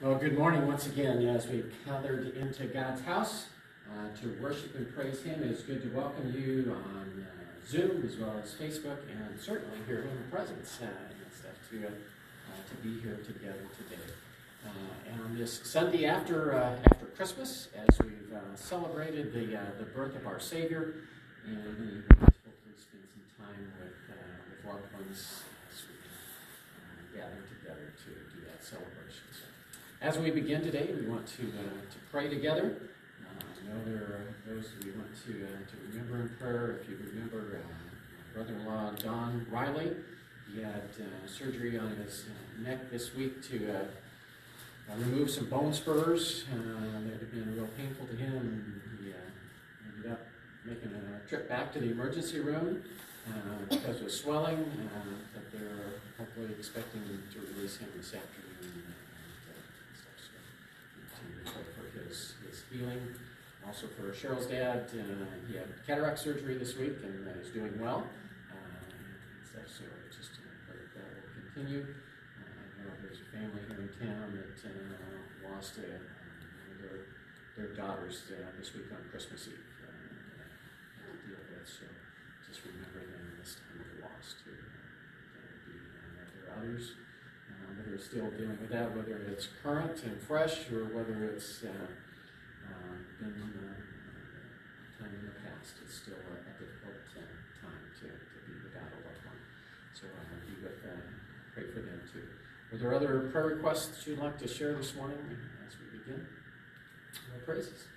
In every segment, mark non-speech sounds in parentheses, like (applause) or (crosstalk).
Well, good morning once again as we've gathered into God's house uh, to worship and praise Him. It's good to welcome you on uh, Zoom as well as Facebook and certainly here in the presence uh, and stuff to, uh, uh, to be here together today. Uh, and on this Sunday after, after Christmas, as we've celebrated the, the birth of our Savior, and many hopefully spend some time with, with loved ones as we gather together to do that celebration. So, as we begin today, we want to, uh, to pray together. Uh, I know there are those we want to, uh, to remember in prayer. If you remember uh, brother-in-law Don Riley, he had uh, surgery on his uh, neck this week to remove some bone spurs that had been real painful to him. He ended up making a trip back to the emergency room because of swelling, but they're hopefully expecting to release him this afternoon for his, his healing. Also for Cheryl's dad, uh, he had cataract surgery this week and uh, is doing well. Uh, and stuff, so just uh, pray that will continue. Uh, I know there's a family here in town that uh, lost a, their, their daughters this week on Christmas Eve. to deal with, so just remember them this time of loss too. Be, others that are still dealing with that, whether it's current and fresh or whether it's uh, uh, been uh, time in the past. It's still a, a difficult uh, time to, to be without a loved one. So uh, be with them, pray for them too. Are there other prayer requests you'd like to share this morning as we begin? Well, praises.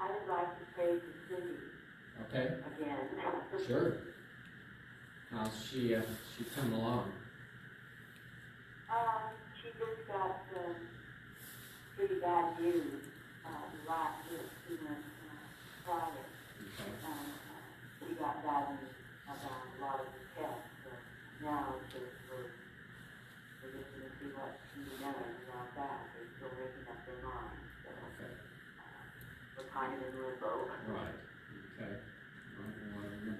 I would like to pray praise Cindy. Okay. Again. sure. How's she, uh, she coming along? Um, she just got um, pretty bad news uh, last week. She went uh, Friday. Okay. And uh, she got bad news about a lot of the tests. So now it's just we're, we're just going to see what be done about that. They're still making up their minds. So okay. uh, we're kind of in limbo. Right.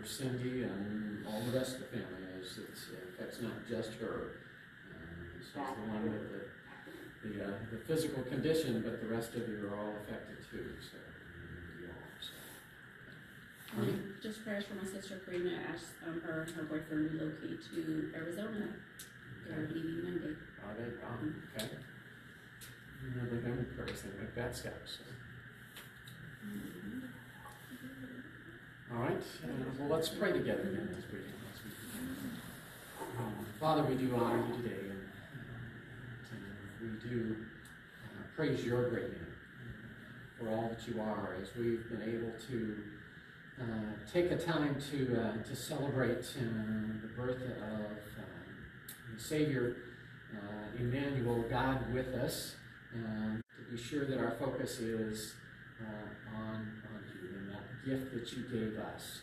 Okay. Right. Well, I remember Cindy and all the rest of the family is. It's, it affects not just her. Uh, she's the one with the, the, uh, the physical condition, but the rest of you are all affected too. So, so. Um, just prayers for my sister Karina asked um, her and her boyfriend relocate to Arizona. They're leaving Monday. Are they? Oh, mm-hmm. okay. Remember them prayers, they make that step. So. Mm-hmm. All right, uh, well, let's pray together then as we, um, Father, we do honor you today, and, and we do uh, praise your great name for all that you are as we've been able to uh, take a time to, uh, to celebrate uh, the birth of um, the Savior, uh, Emmanuel, God with us, and to be sure that our focus is on gift that you gave us.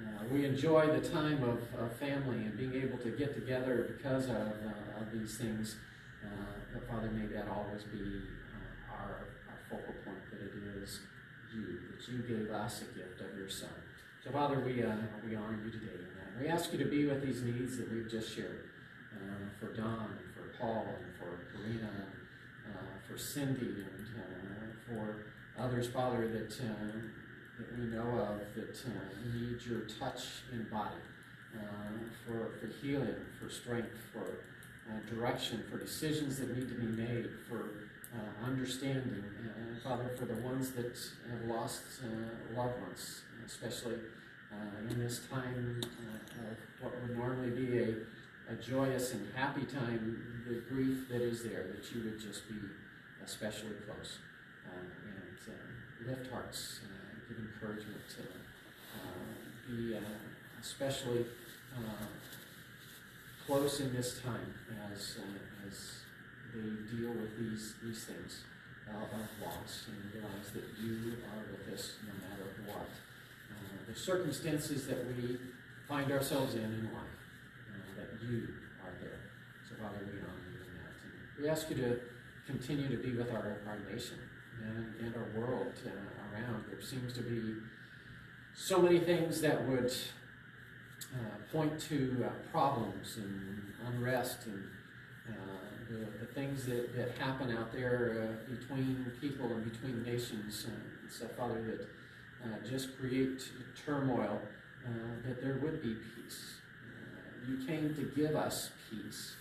Uh, we enjoy the time of, of, family and being able to get together because of, uh, of these things. Uh, but Father, may that always be uh, our, our focal point, that it is you, that you gave us a gift of your Son. So, Father, we, uh, we honor you today in that. We ask you to be with these needs that we've just shared uh, for Don, and for Paul, and for Karina, and for Cindy, and for others, Father, that that we know of that uh, need your touch in body uh, for, for healing, for strength, for uh, direction, for decisions that need to be made, for uh, understanding. And Father, for the ones that have lost uh, loved ones, especially uh, in this time of what would normally be a, a joyous and happy time, the grief that is there, that you would just be especially close and lift hearts encouragement to uh, be uh, especially uh, close in this time as, uh, as they deal with these, these things of loss and realize that you are with us no matter what. the circumstances that we find ourselves in in life, that you are there. So, Father, we honor you in that. And we ask you to continue to be with our, our nation and, and our world around. There seems to be so many things that would uh, point to uh, problems and unrest and uh, the, the things that, that happen out there uh, between people and between nations. Uh, and so, Father, that just create turmoil, that there would be peace. You came to give us peace.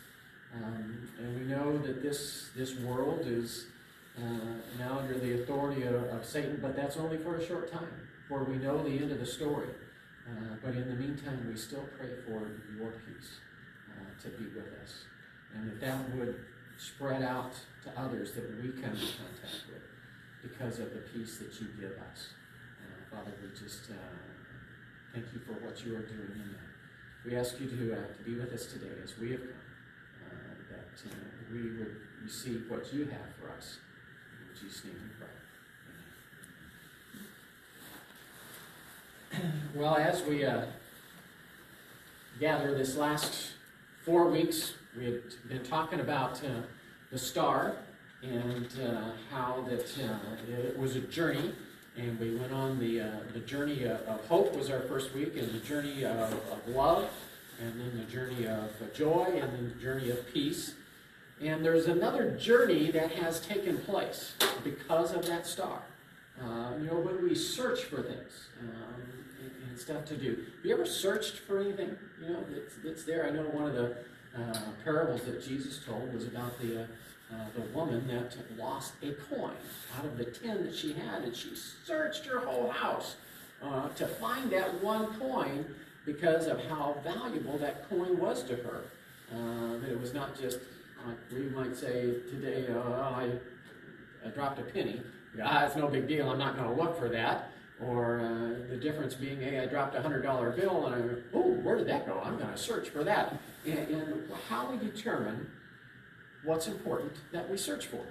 Um, and we know that this, this world is uh, now under the authority of, of Satan, but that's only for a short time, for we know the end of the story. Uh, but in the meantime, we still pray for your peace uh, to be with us. And that that would spread out to others that we come in contact with because of the peace that you give us. Uh, Father, we just uh, thank you for what you are doing in that. We ask you to, uh, to be with us today as we have come, that we would receive what you have for us. Jesus' name we pray. Well, as we uh, gather this last four weeks, we had been talking about uh, the star and uh, how that uh, it was a journey, and we went on the uh, the journey of, of hope was our first week, and the journey of, of love, and then the journey of joy, and then the journey of peace. And there's another journey that has taken place because of that star. Uh, you know, when we search for things um, and, and stuff to do, have you ever searched for anything? You know, that's, that's there. I know one of the uh, parables that Jesus told was about the uh, uh, the woman that lost a coin out of the ten that she had, and she searched her whole house uh, to find that one coin because of how valuable that coin was to her. Uh, that it was not just like we might say today, uh, I, I dropped a penny. Ah, it's no big deal. I'm not going to look for that. Or uh, the difference being, hey, I dropped a hundred dollar bill, and I, oh, where did that go? I'm going to search for that. And, and how we determine what's important that we search for.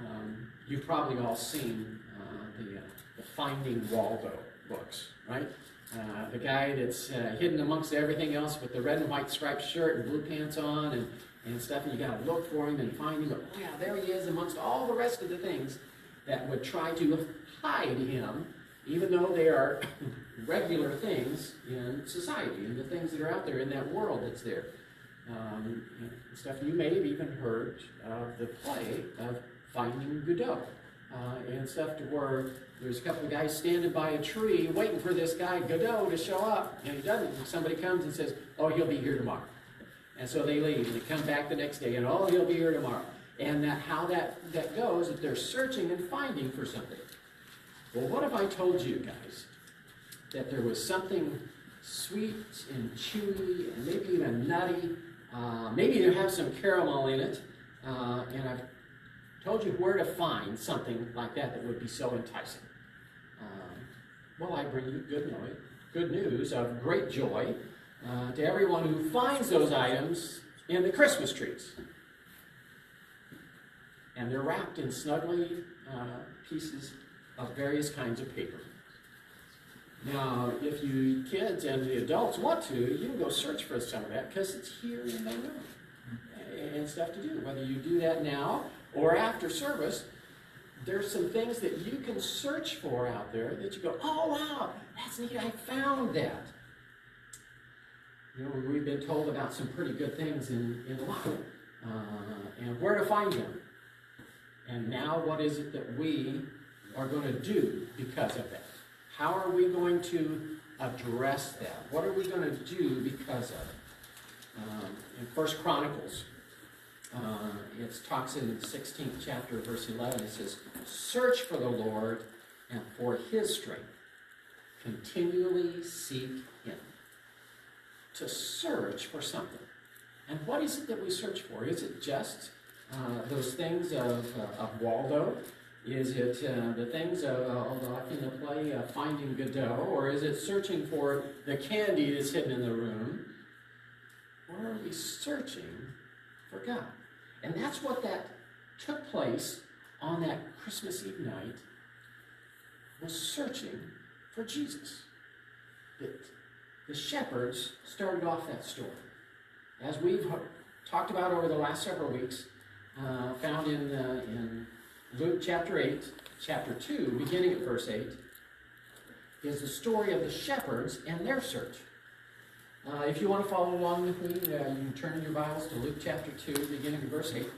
Um, you've probably all seen uh, the, uh, the Finding Waldo books, right? Uh, the guy that's uh, hidden amongst everything else with the red and white striped shirt and blue pants on and, and stuff, and you got to look for him and find him. Oh, yeah, there he is amongst all the rest of the things that would try to hide him, even though they are (laughs) regular things in society and the things that are out there in that world that's there. Um, stuff you may have even heard of the play of Finding Godot. Uh, and stuff to where there's a couple of guys standing by a tree waiting for this guy Godot to show up, and he doesn't. And somebody comes and says, "Oh, he'll be here tomorrow," and so they leave and they come back the next day, and oh, he'll be here tomorrow. And that how that that goes, that they're searching and finding for something. Well, what if I told you guys that there was something sweet and chewy and maybe even nutty uh, maybe you have some caramel in it, uh, and I've told you where to find something like that that would be so enticing. Um, well, I bring you good, noise, good news of great joy uh, to everyone who finds those items in the Christmas trees. And they're wrapped in snugly uh, pieces of various kinds of paper. Now, if you kids and the adults want to, you can go search for some of that because it's here in the room and stuff to do. Whether you do that now or after service, there's some things that you can search for out there that you go, oh wow, that's neat, I found that. You know, we've been told about some pretty good things in, in life uh, and where to find them. And now, what is it that we are going to do because of that? How are we going to address that? What are we going to do because of it? Um, in First Chronicles, uh, it talks in the 16th chapter, verse 11, it says, Search for the Lord and for his strength. Continually seek him. To search for something. And what is it that we search for? Is it just uh, those things of, uh, of Waldo? Is it uh, the things of, uh, in the play uh, Finding Godot, or is it searching for the candy that's hidden in the room? Or are we searching for God? And that's what that took place on that Christmas Eve night, was searching for Jesus. The, the shepherds started off that story. As we've talked about over the last several weeks, uh, found in, in Luke chapter 8, chapter 2, beginning at verse 8, is the story of the shepherds and their search. Uh, if you want to follow along with me, uh, you can turn in your Bibles to Luke chapter 2, beginning of verse 8. It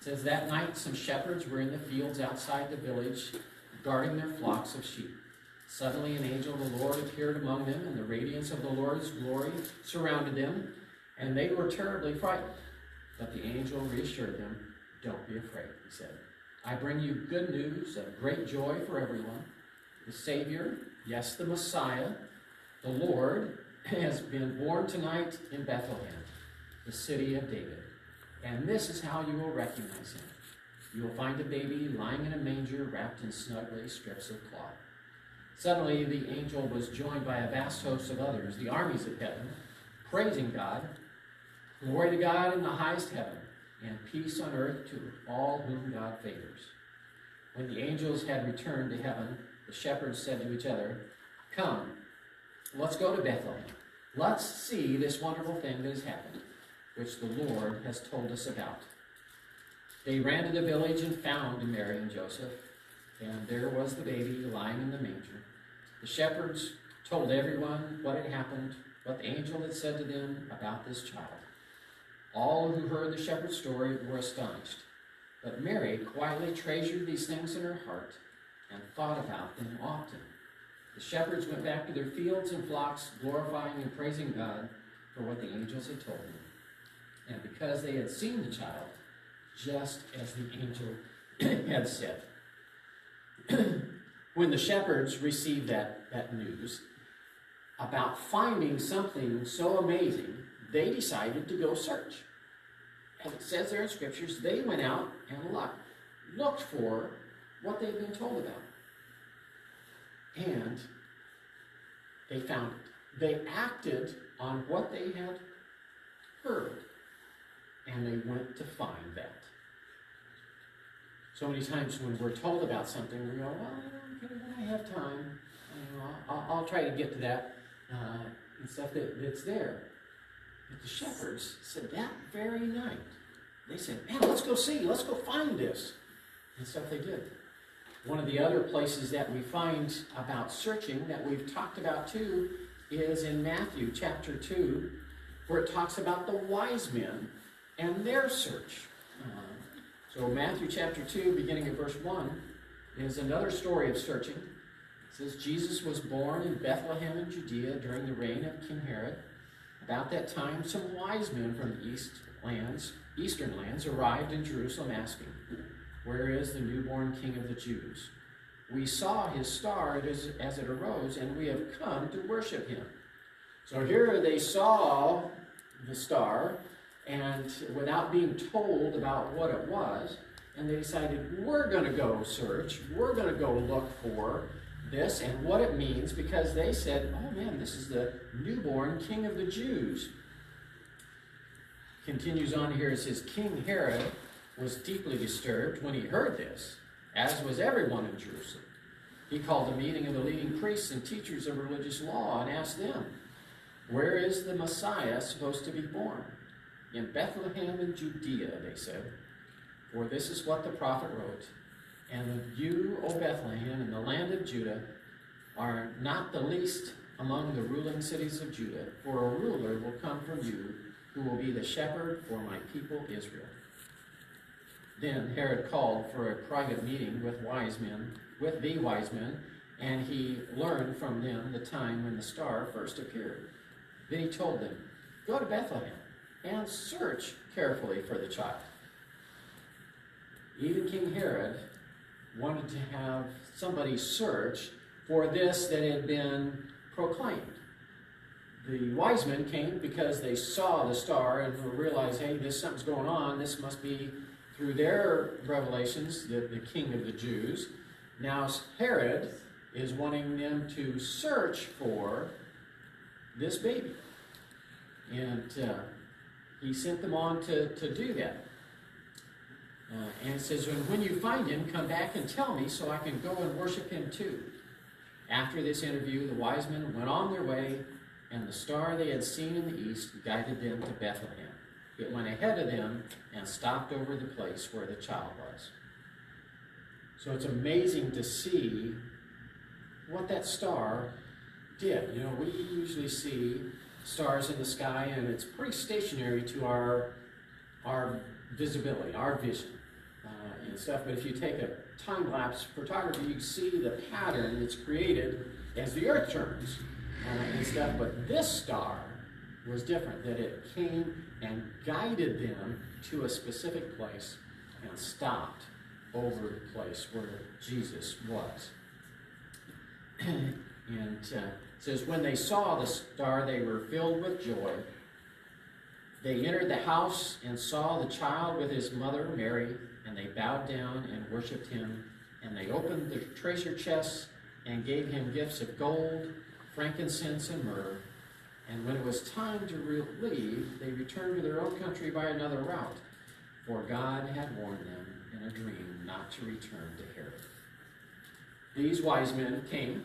says, That night some shepherds were in the fields outside the village, guarding their flocks of sheep. Suddenly an angel of the Lord appeared among them, and the radiance of the Lord's glory surrounded them, and they were terribly frightened. But the angel reassured them, Don't be afraid, he said. I bring you good news of great joy for everyone. The Savior, yes, the Messiah, the Lord, has been born tonight in Bethlehem, the city of David. And this is how you will recognize him. You will find a baby lying in a manger wrapped in snugly strips of cloth. Suddenly, the angel was joined by a vast host of others, the armies of heaven, praising God. Glory to God in the highest heaven, and peace on earth to all whom God favors. When the angels had returned to heaven, the shepherds said to each other, Come, let's go to Bethlehem. Let's see this wonderful thing that has happened, which the Lord has told us about. They ran to the village and found Mary and Joseph, and there was the baby lying in the manger. The shepherds told everyone what had happened, what the angel had said to them about this child. All who heard the shepherd's story were astonished. But Mary quietly treasured these things in her heart and thought about them often. The shepherds went back to their fields and flocks, glorifying and praising God for what the angels had told them. And because they had seen the child, just as the angel (clears throat) had said. (clears throat) when the shepherds received that, that news about finding something so amazing, they decided to go search. And it says there in scriptures, they went out and looked, looked for what they'd been told about. And they found it. They acted on what they had heard. And they went to find that. So many times when we're told about something, we go, well, okay, I have time, I'll, I'll try to get to that uh, and stuff that, that's there. But the shepherds said that very night, they said, man, let's go see, let's go find this. And stuff they did. One of the other places that we find about searching that we've talked about too is in Matthew chapter 2, where it talks about the wise men and their search. Uh, so, Matthew chapter 2, beginning at verse 1, is another story of searching. It says, Jesus was born in Bethlehem in Judea during the reign of King Herod. About that time, some wise men from the east lands, eastern lands arrived in Jerusalem asking, Where is the newborn king of the Jews? We saw his star as, as it arose, and we have come to worship him. So here they saw the star, and without being told about what it was, and they decided, we're going to go search, we're going to go look for this and what it means because they said, oh man, this is the newborn king of the Jews. Continues on here, it says, King Herod was deeply disturbed when he heard this, as was everyone in Jerusalem. He called a meeting of the leading priests and teachers of religious law and asked them, Where is the Messiah supposed to be born? In Bethlehem in Judea, they said. For this is what the prophet wrote. And you, O Bethlehem, in the land of Judah, are not the least among the ruling cities of Judah, for a ruler will come from you, who will be the shepherd for my people Israel. Then Herod called for a private meeting with wise men, with the wise men, and he learned from them the time when the star first appeared. Then he told them, Go to Bethlehem and search carefully for the child. Even King Herod wanted to have somebody search for this that had been proclaimed. The wise men came because they saw the star and realized, hey, this something's going on. This must be through their revelations, the, the king of the Jews. Now Herod is wanting them to search for this baby. And uh, he sent them on to, to do that. Uh, and it says, and when you find him, come back and tell me so I can go and worship him too. After this interview, the wise men went on their way, and the star they had seen in the east guided them to Bethlehem. It went ahead of them and stopped over the place where the child was. So it's amazing to see what that star did. You know, we usually see stars in the sky, and it's pretty stationary to our our visibility, our vision, uh, and stuff. But if you take a time lapse photography, you see the pattern that's created as the Earth turns uh, and stuff. But this star was different; that it came and guided them to a specific place and stopped over the place where Jesus was. And uh, says, when they saw the star, they were filled with joy. They entered the house and saw the child with his mother Mary, and they bowed down and worshipped him. And they opened the treasure chests and gave him gifts of gold, frankincense, and myrrh. And when it was time to leave, they returned to their own country by another route, for God had warned them in a dream not to return to Herod. These wise men came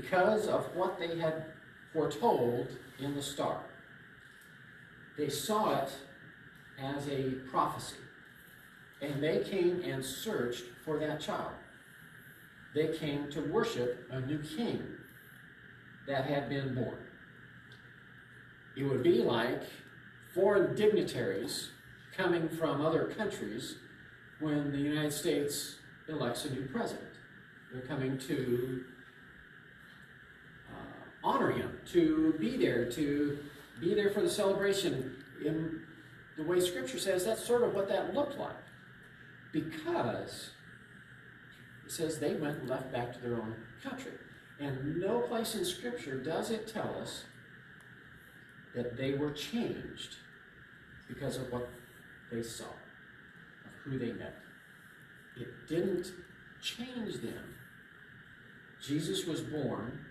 because of what they had foretold in the star. They saw it as a prophecy, and they came and searched for that child. They came to worship a new king that had been born. It would be like foreign dignitaries coming from other countries when the United States elects a new president. They're coming to to be there, to be there for the celebration. In the way Scripture says, that's sort of what that looked like. Because it says they went and left back to their own country. And no place in Scripture does it tell us that they were changed because of what they saw, of who they met. It didn't change them. Jesus was born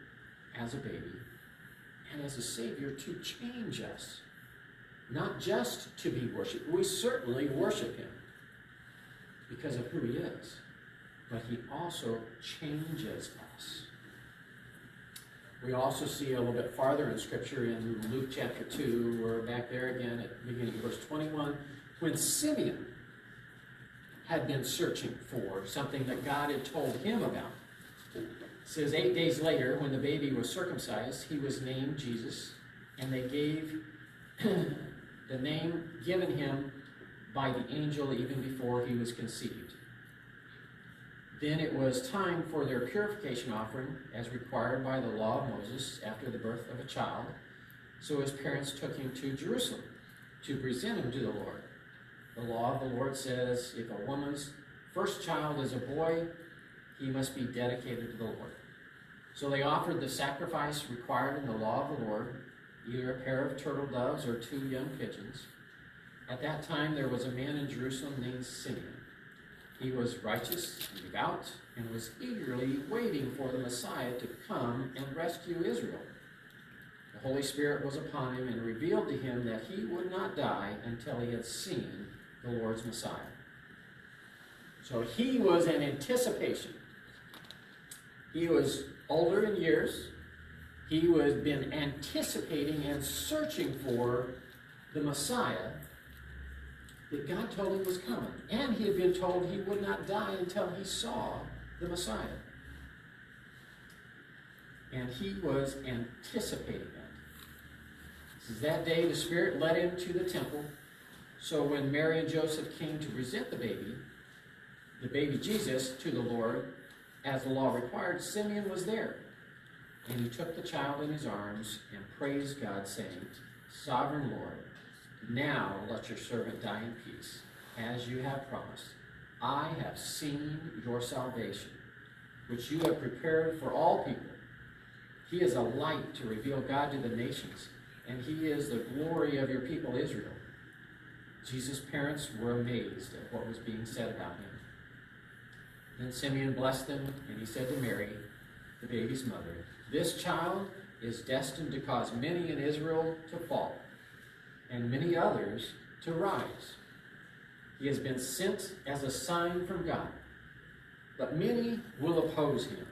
as a baby and as a Savior to change us, not just to be worshiped. We certainly worship Him because of who He is, but He also changes us. We also see a little bit farther in Scripture in Luke chapter 2, we're back there again at the beginning of verse 21, when Simeon had been searching for something that God had told him about. Says, eight days later, when the baby was circumcised, he was named Jesus, and they gave (clears throat) the name given him by the angel even before he was conceived. Then it was time for their purification offering, as required by the law of Moses after the birth of a child. So his parents took him to Jerusalem to present him to the Lord. The law of the Lord says if a woman's first child is a boy, he must be dedicated to the Lord. So they offered the sacrifice required in the law of the Lord, either a pair of turtle doves or two young pigeons. At that time, there was a man in Jerusalem named Simeon. He was righteous and devout and was eagerly waiting for the Messiah to come and rescue Israel. The Holy Spirit was upon him and revealed to him that he would not die until he had seen the Lord's Messiah. So he was in anticipation. He was older in years. He was been anticipating and searching for the Messiah that God told him was coming. And he had been told he would not die until he saw the Messiah. And he was anticipating that. This that day the Spirit led him to the temple. So when Mary and Joseph came to present the baby, the baby Jesus, to the Lord, as the law required, Simeon was there. And he took the child in his arms and praised God, saying, Sovereign Lord, now let your servant die in peace, as you have promised. I have seen your salvation, which you have prepared for all people. He is a light to reveal God to the nations, and he is the glory of your people Israel. Jesus' parents were amazed at what was being said about him. Then Simeon blessed them, and he said to Mary, the baby's mother, This child is destined to cause many in Israel to fall and many others to rise. He has been sent as a sign from God, but many will oppose him.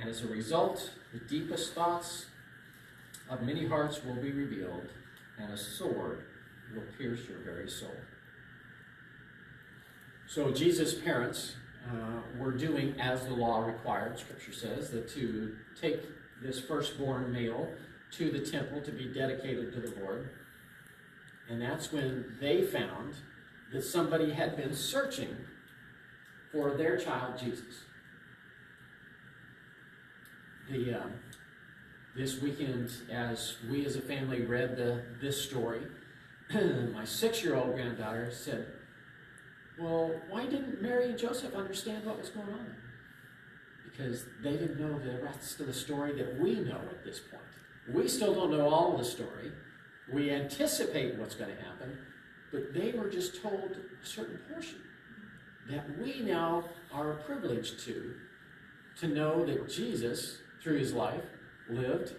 And as a result, the deepest thoughts of many hearts will be revealed, and a sword will pierce your very soul. So Jesus' parents uh, were doing as the law required, Scripture says, that to take this firstborn male to the temple to be dedicated to the Lord. And that's when they found that somebody had been searching for their child Jesus. The um, this weekend, as we as a family read the this story, (clears throat) my six-year-old granddaughter said, "Well, why didn't Mary and Joseph understand what was going on?" Because they didn't know the rest of the story that we know at this point. We still don't know all of the story. We anticipate what's going to happen, but they were just told a certain portion that we now are privileged to, to know that Jesus, through his life, lived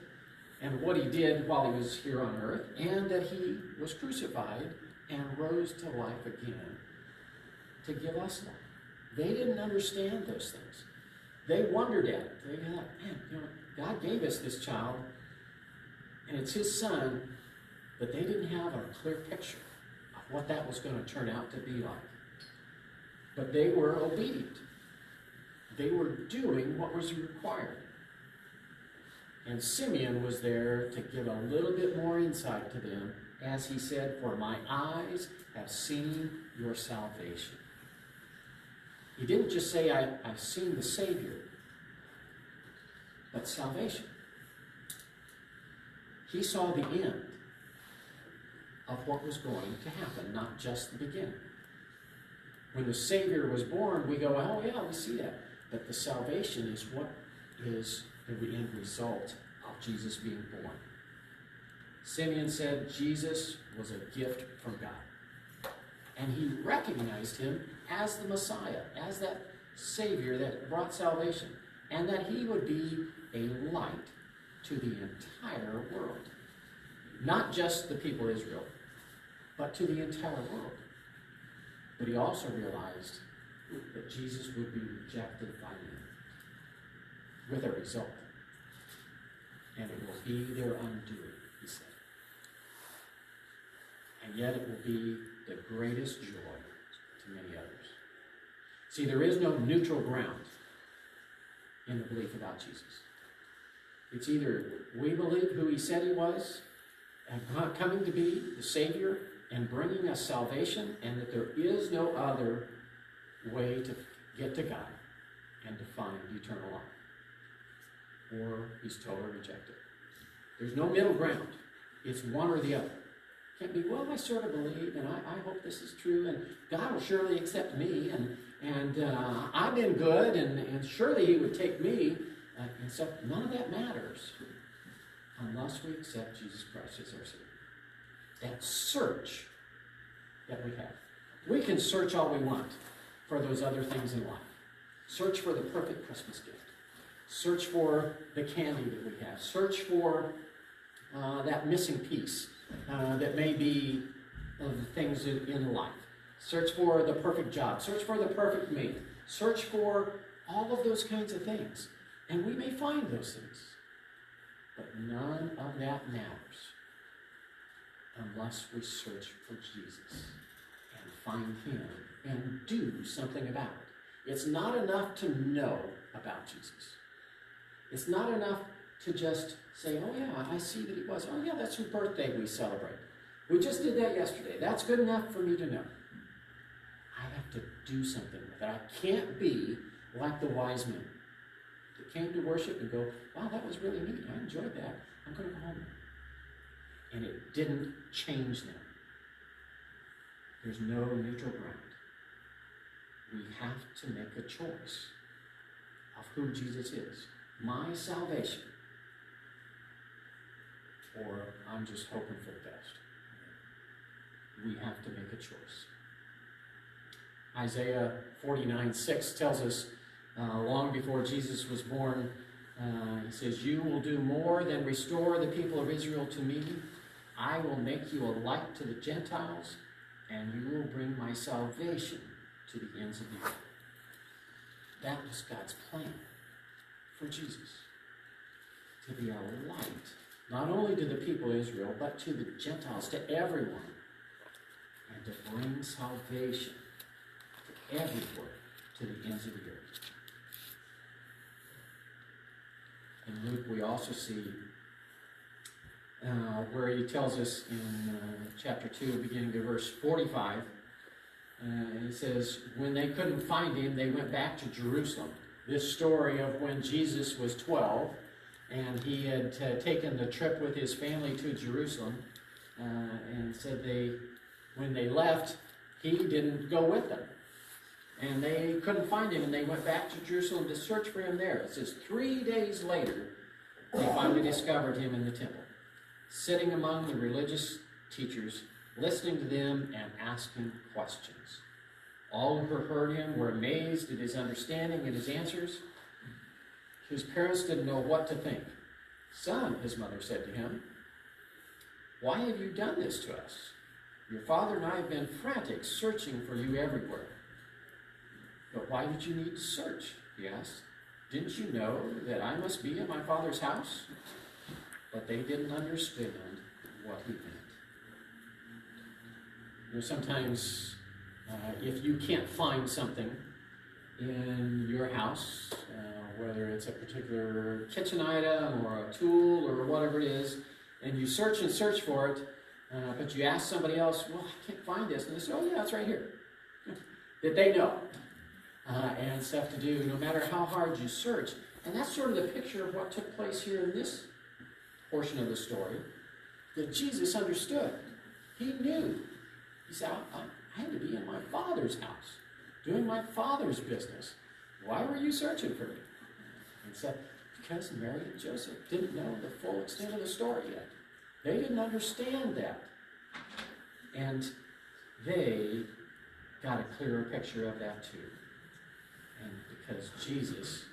and what he did while he was here on earth, and that he was crucified and rose to life again to give us life. They didn't understand those things. They wondered at it. They thought, man, you know, God gave us this child, and it's his son, but they didn't have a clear picture of what that was going to turn out to be like. But they were obedient. They were doing what was required. And Simeon was there to give a little bit more insight to them as he said, For my eyes have seen your salvation. He didn't just say, I, I've seen the Savior, but salvation. He saw the end of what was going to happen, not just the beginning. When the Savior was born, we go, oh yeah, we see that. But the salvation is what is the end result of Jesus being born. Simeon said Jesus was a gift from God. And he recognized him as the Messiah, as that Savior that brought salvation, and that he would be a light to the entire world. Not just the people of Israel, but to the entire world. But he also realized that Jesus would be rejected by them with a result. And it will be their undoing, he said. And yet it will be the greatest joy to many others. See, there is no neutral ground in the belief about Jesus. It's either we believe who he said he was, and coming to be the Savior and bringing us salvation, and that there is no other way to get to God and to find eternal life. Or he's totally rejected. There's no middle ground. It's one or the other. Can't be, well, I sort of believe, and I, I hope this is true, and God will surely accept me, and, and uh, I've been good, and, and surely He would take me. Uh, and so none of that matters unless we accept Jesus Christ as our Savior. That search that we have. We can search all we want for those other things in life. Search for the perfect Christmas gift. Search for the candy that we have. Search for uh, that missing piece uh, that may be of things in, in life. Search for the perfect job. Search for the perfect mate. Search for all of those kinds of things. And we may find those things. But none of that matters unless we search for Jesus and find Him and do something about it. It's not enough to know about Jesus. It's not enough to just say, oh yeah, I see that He was. Oh yeah, that's whose birthday we celebrate. We just did that yesterday. That's good enough for me to know. I have to do something with it. I can't be like the wise men that came to worship and go, wow, that was really neat. I enjoyed that. I'm going to go home. And it didn't change them. There's no neutral ground. We have to make a choice of who Jesus is. My salvation. Or I'm just hoping for the best. We have to make a choice. Isaiah 49 6 tells us uh, long before Jesus was born, uh, he says, You will do more than restore the people of Israel to me. I will make you a light to the Gentiles, and you will bring my salvation to the ends of the earth. That was God's plan for Jesus. To be a light, not only to the people of Israel, but to the Gentiles, to everyone, and to bring salvation to everywhere to the ends of the earth. In Luke, we also see uh, where he tells us in uh, chapter 2, beginning to verse 45, uh, he says, When they couldn't find him, they went back to Jerusalem. This story of when Jesus was 12 and he had uh, taken the trip with his family to Jerusalem uh, and said they, when they left, he didn't go with them. And they couldn't find him, and they went back to Jerusalem to search for him there. It says three days later, they finally discovered him in the temple, sitting among the religious teachers, listening to them and asking questions. All who heard him were amazed at his understanding and his answers. His parents didn't know what to think. Son, his mother said to him, why have you done this to us? Your father and I have been frantic, searching for you everywhere. But why did you need to search? He asked. Didn't you know that I must be in my father's house? But they didn't understand what he meant. You know, sometimes uh, if you can't find something in your house, uh, whether it's a particular kitchen item or a tool or whatever it is, and you search and search for it, uh, but you ask somebody else, well, I can't find this, and they say, oh yeah, it's right here. (laughs) that they know. Uh, and stuff to do, no matter how hard you search. And that's sort of the picture of what took place here in this portion of the story that Jesus understood. He knew. He said, I, I had to be in my Father's house, doing my Father's business. Why were you searching for me? He said, because Mary and Joseph didn't know the full extent of the story yet. They didn't understand that. And they got a clearer picture of that too. And because Jesus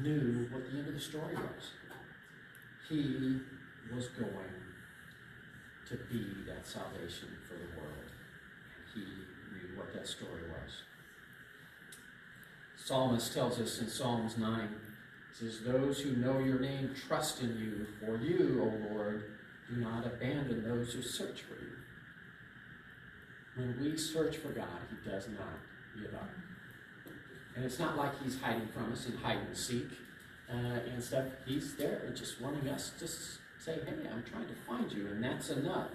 knew what the end of the story was, he was going to be that salvation for the world. And he knew what that story was. Psalmist tells us in Psalms 9, says, Those who know your name trust in you, for you, O Lord, do not abandon those who search for you. When we search for God, He does not give up. And it's not like He's hiding from us in hide and seek uh, and stuff. He's there just wanting us to say, hey, I'm trying to find you, and that's enough.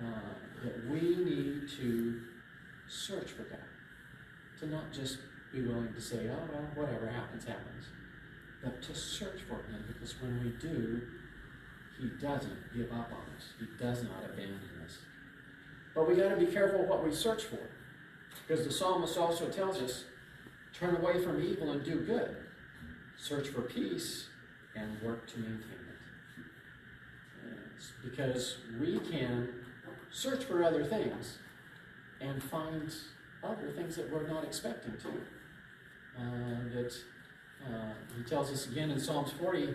Uh, that we need to search for God. To not just be willing to say, oh, well, whatever happens, happens. But to search for Him, because when we do, He doesn't give up on us. He does not abandon us. But we got to be careful what we search for. Because the psalmist also tells us turn away from evil and do good, search for peace and work to maintain it. It's because we can search for other things and find other things that we're not expecting to. That uh, he tells us again in Psalms 40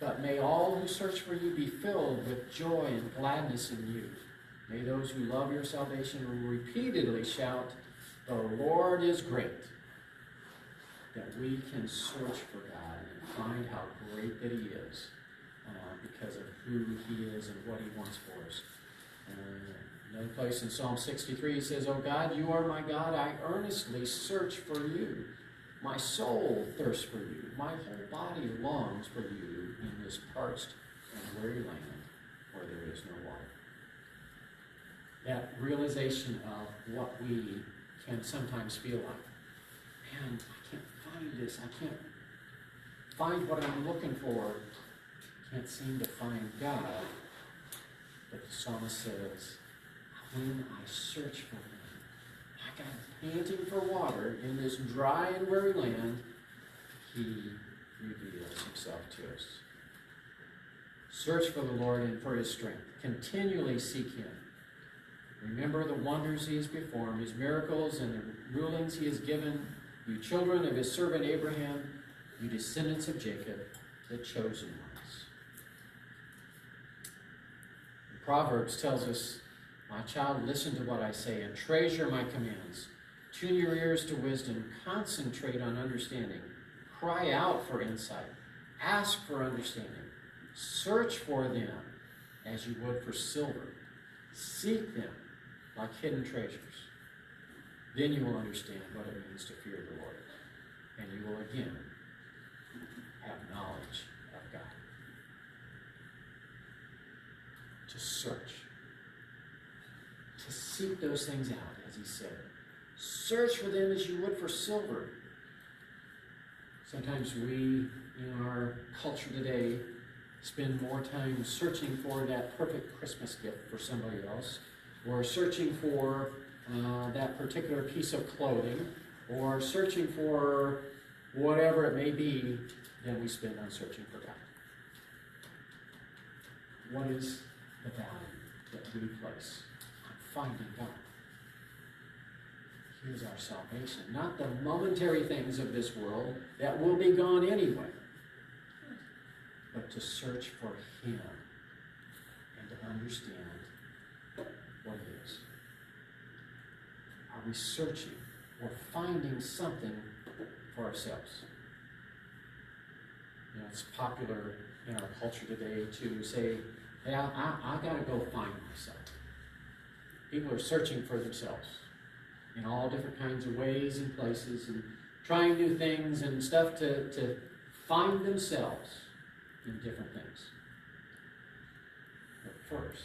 but may all who search for you be filled with joy and gladness in you. May those who love your salvation repeatedly shout, The Lord is great. That we can search for God and find how great that He is uh, because of who He is and what He wants for us. Uh, another place in Psalm 63 he says, Oh God, you are my God. I earnestly search for you. My soul thirsts for you. My whole body longs for you in this parched and weary land where there is no water that realization of what we can sometimes feel like. Man, I can't find this. I can't find what I'm looking for. Can't seem to find God. But the psalmist says, when I search for him, panting for water in this dry and weary land, he reveals himself to us. Search for the Lord and for his strength. Continually seek him. Remember the wonders he has performed, his miracles and the rulings he has given, you children of his servant Abraham, you descendants of Jacob, the chosen ones. Proverbs tells us, My child, listen to what I say and treasure my commands. Tune your ears to wisdom, concentrate on understanding, cry out for insight, ask for understanding, search for them as you would for silver, seek them like hidden treasures. then you will understand what it means to fear the Lord. And you will again have knowledge of God. To search. To those things out, as he said. Search for them as you would for silver. Sometimes we, in our culture today, spend more time searching for that perfect Christmas gift for somebody else, or searching for uh, that particular piece of clothing, or searching for whatever it may be, than we spend on searching for God. What is the value that we place finding God? Here's our salvation, not the momentary things of this world that will be gone anyway, but to search for Him and to understand what it is. Are we searching or finding something for ourselves? You know, it's popular in our culture today to say, hey, I, I, I gotta go find myself. People are searching for themselves in all different kinds of ways and places and trying new things and stuff to, to find themselves in different things. But first,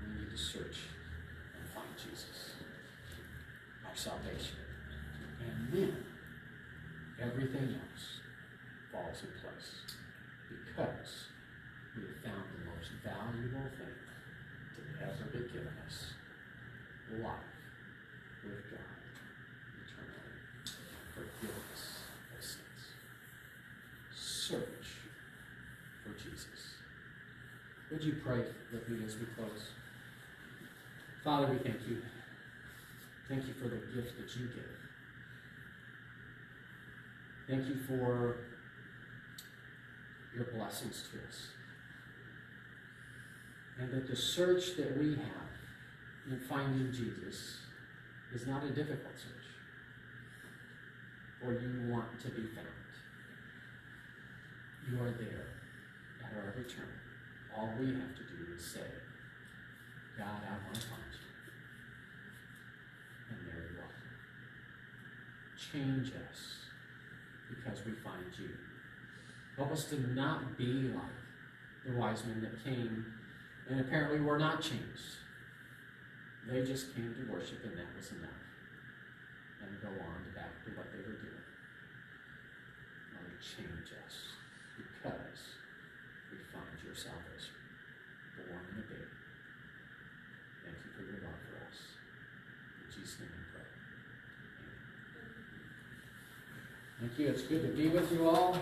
we need to search and find Jesus, our salvation. And then everything else falls in place because we have found the most valuable thing to ever be given us life with God eternally. Forgiveness of sins. Search for Jesus. Would you pray with me as we close? Father, we thank you. Thank you for the gift that you give. Thank you for your blessings to us. And that the search that we have in finding Jesus is not a difficult search. For you want to be found. You are there at our every turn. All we have to do is say, God, I want to find you. And there you are. Change us because we find you. Help us to not be like the wise men that came and apparently were not changed. They just came to worship and that was enough. And go on back to what they were doing. Lord, change us because we find your salvation born in a baby. Thank you for your love for us. In Jesus' name we pray. Amen. Thank you. It's good to be with you all.